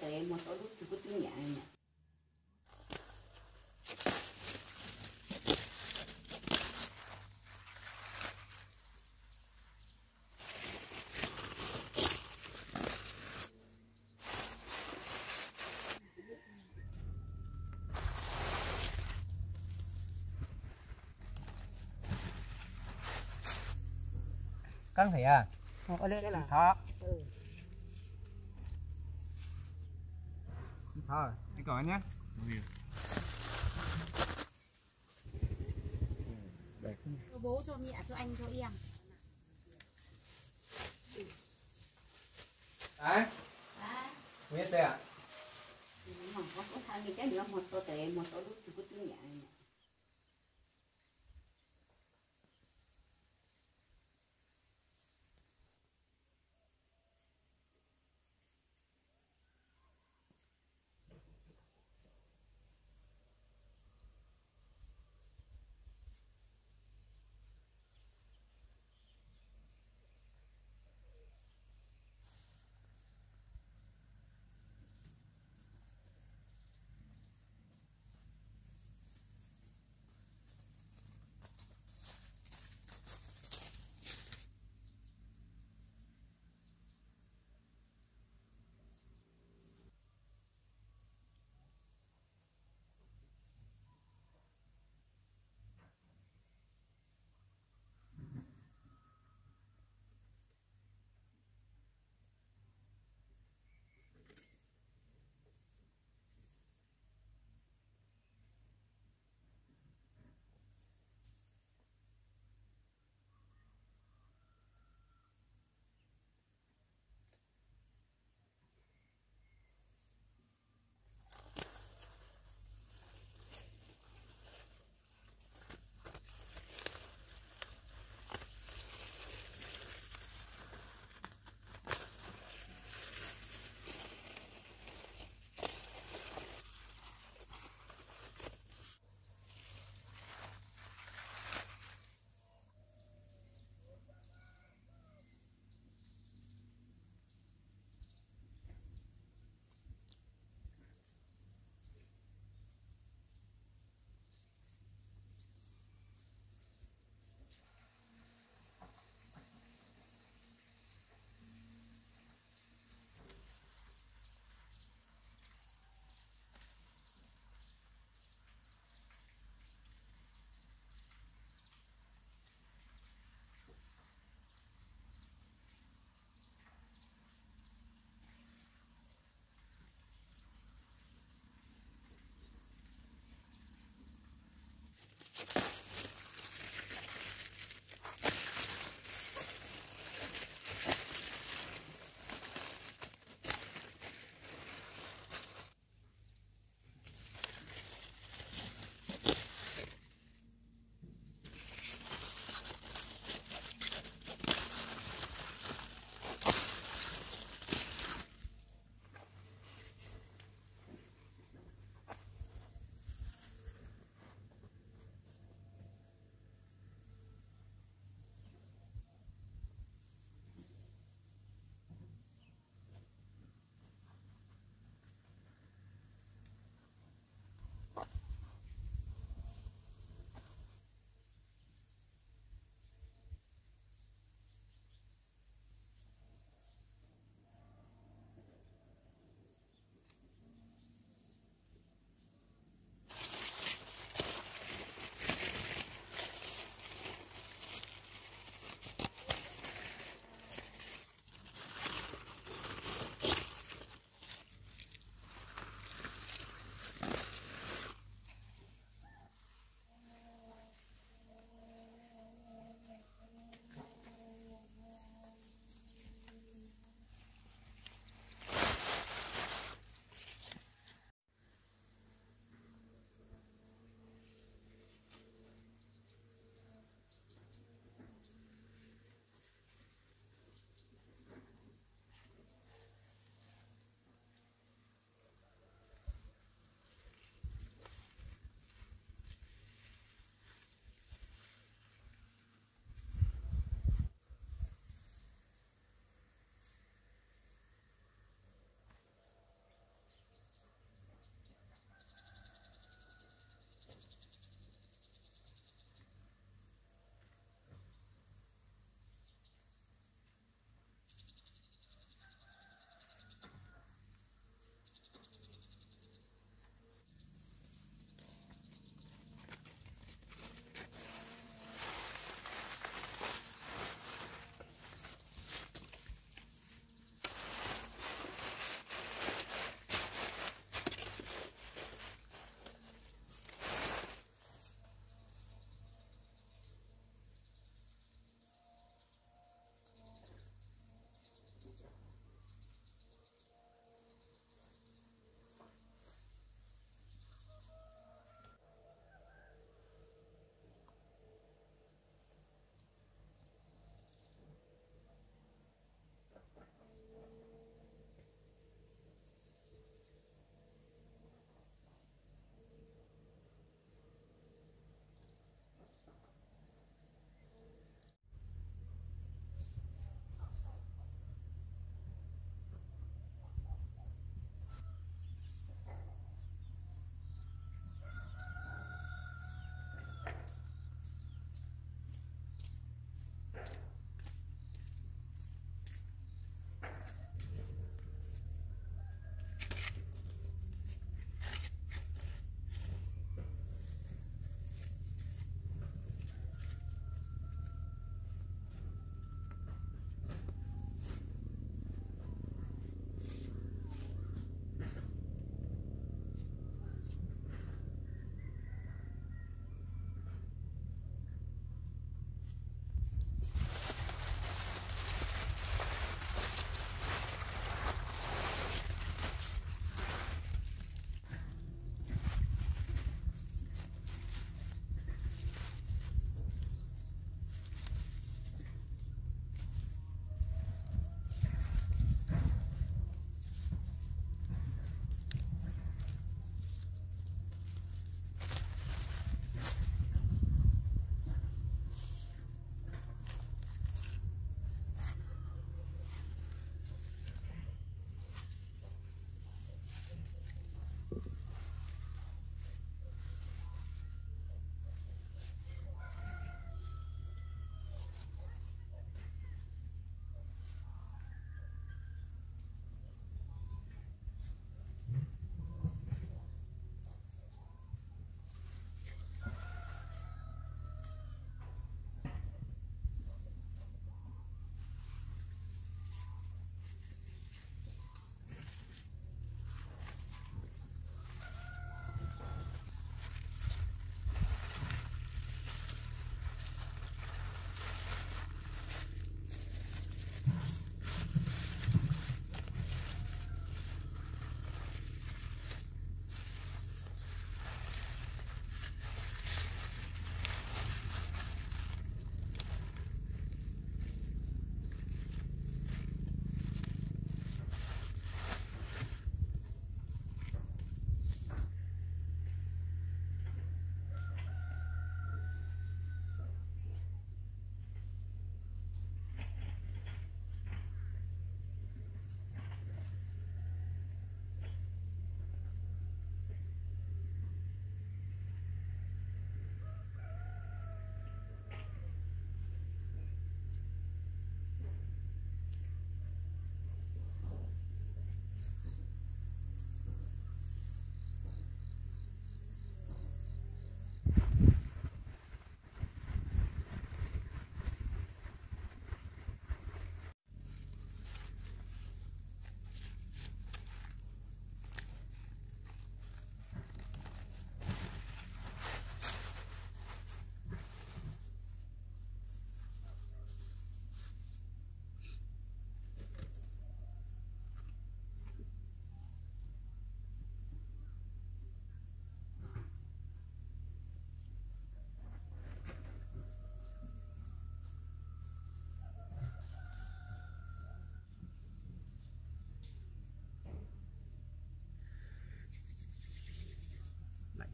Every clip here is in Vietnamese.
Tệ một tô đút thì có tiếng nhẹ nhẹ. căng thể à ở đây là thọ ừ. Thọ đi coi nhé. Cho bố cho mẹ cho anh cho em. Đấy. Biết chưa ạ? Có có thằng cái nữa một tô tệ một tô đút thì có tiếng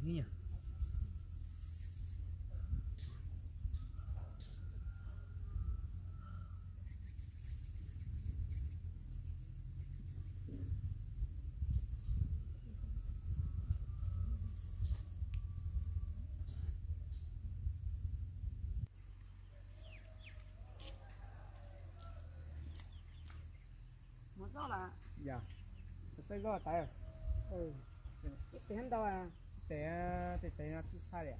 nhẹ. nhỉ do là dạ. Xây do tại ừ. Cái tiền đâu à để để để nó chút sai đấy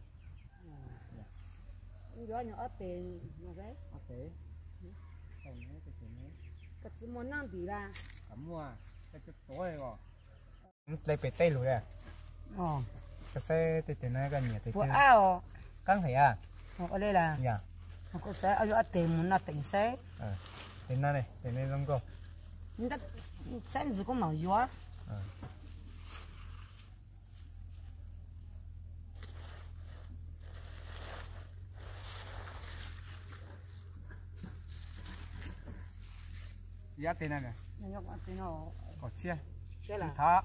nhưng đó nhỏ tiền mà đấy. À thế còn nữa thì tiền nữa cái chỉ muốn năm tỷ là cảm mua cái chút tối rồi lấy bể tây rồi à? Ờ. Cái xe thì tiền này cái nhỉ thì của ao căng thấy à? Ở đây là dạ. nó có sẽ ở tiền muốn là tiền sẽ tiền này này tiền này lông cô nhưng đất sẽ chỉ có màu gió giá tiền này nó có chia cái là thả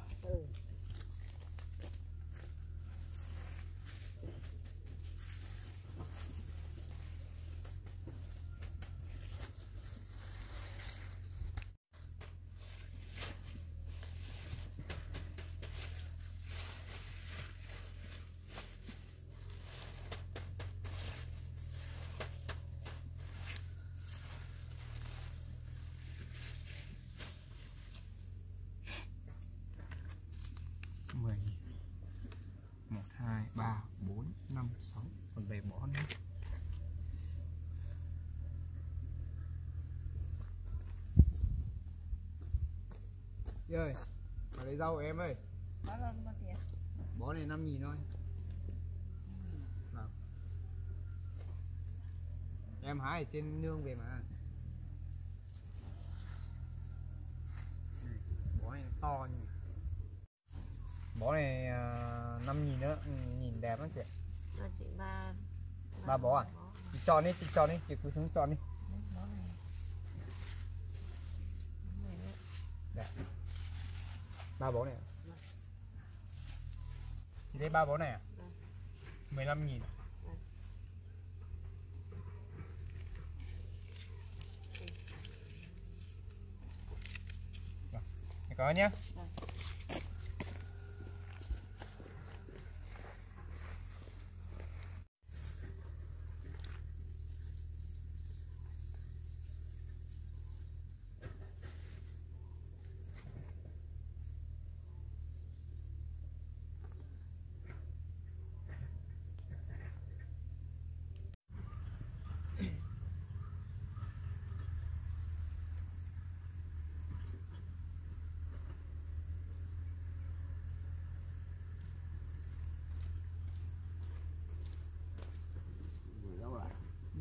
ừ mười một hai ba bốn năm sáu. Còn về bỏ nữa. Chị ơi, vào lấy rau em ơi. Bao tiền? Bó này 5 nghìn thôi. Vâng. Em hái ở trên nương về mà. Bó này to nhỉ Bó này uh, 5 nghìn nữa, ừ, nhìn đẹp lắm chị là chị ba Ba bó à? Chị tròn đi, chị tròn đi, chị cứ xuống tròn đi bó này ba bó này à? Chị thấy ba bó này à? 15 nghìn Vâng, Có nhé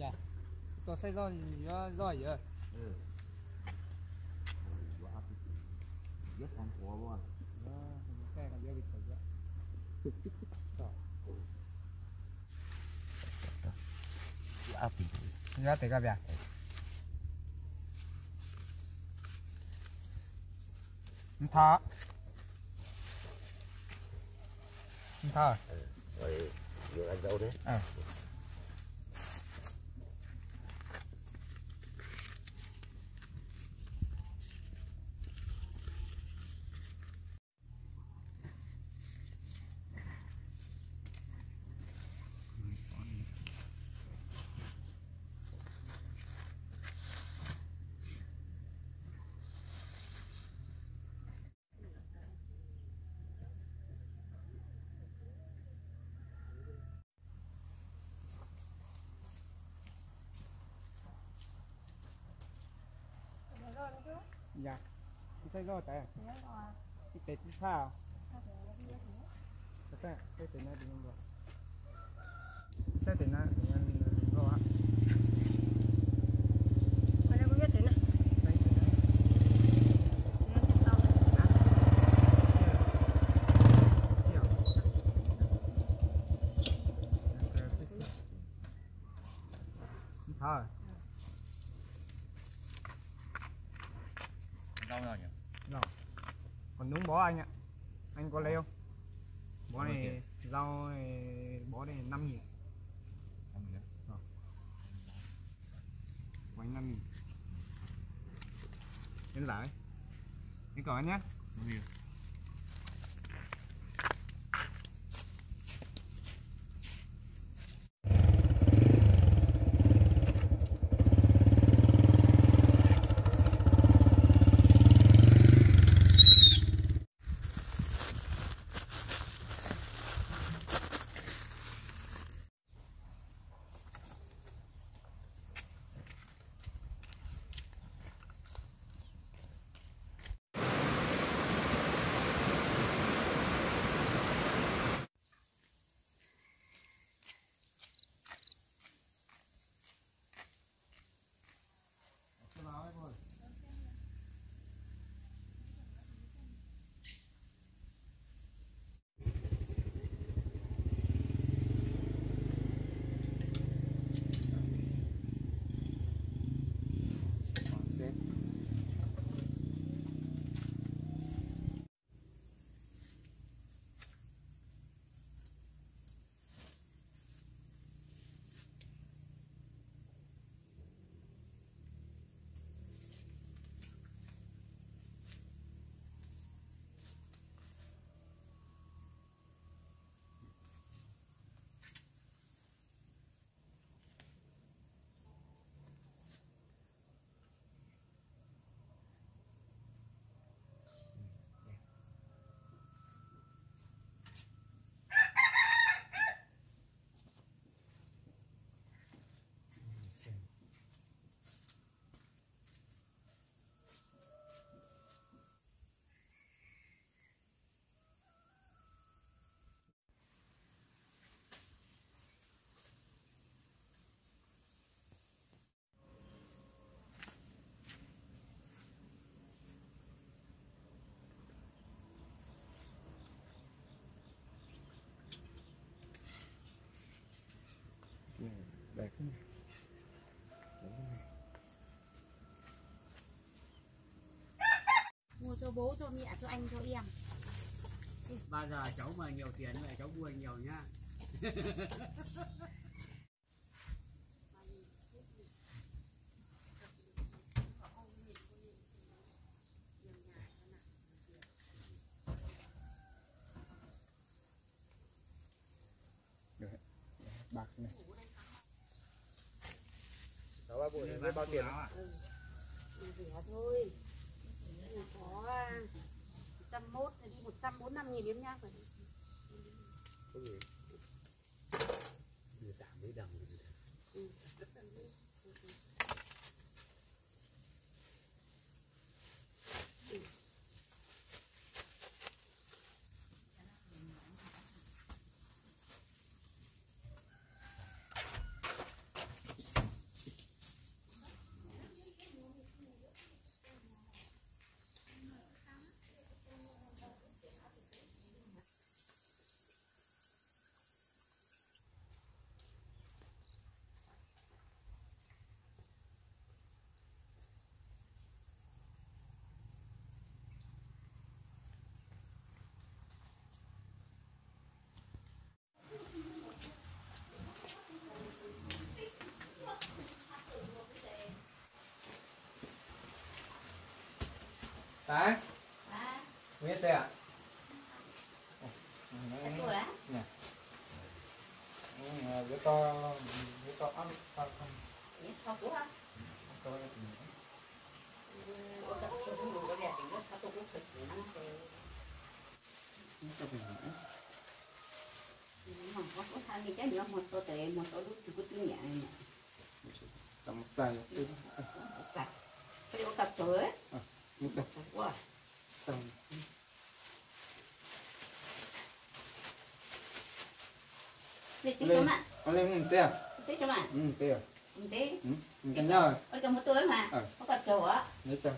Dạ Tôi sẽ do do do gì ơi rất ăn thua quá xe còn dễ bị thử đó. Áp thì Giá tỷ gặp à? Thọ Thọ rồi vừa ăn dâu đấy. À? Cái tết cái sao? Cái xe, cái tết này thì không được Xe tết này thì ăn do á Ở đây có biết thế này Đây tết này Nó chết tao Thôi, rau nào nhỉ còn đúng bó anh ạ. Anh có leo bó này rau này bó này năm nghìn. Bánh năm nghìn. Em giải em cảm ơn nhé Năm nghìn. Đẹp mua cho bố cho mẹ cho anh cho em. Bao giờ cháu mà nhiều tiền vậy cháu mua nhiều nhá. Bạc này buổi với bao tiền? ạ. Rẻ thôi. Có trăm mốt đi một trăm bốn năm nghìn em nhá. Đưa tạm mấy đồng đấy biết chưa ạ? Với to với to ăn to không tôi một tô tệ một tô đút thì có tiếng nhẹ này trong tay. Cặp. Cái điều cặp trời ấy như thế cặp quá trong Để tí cho mà, con lên mình xem tí cho mà, ừ thế à? Tí. ừ mình cần nhau rồi. Ở trong một tuổi mà, có cặp trời á. nhớ chưa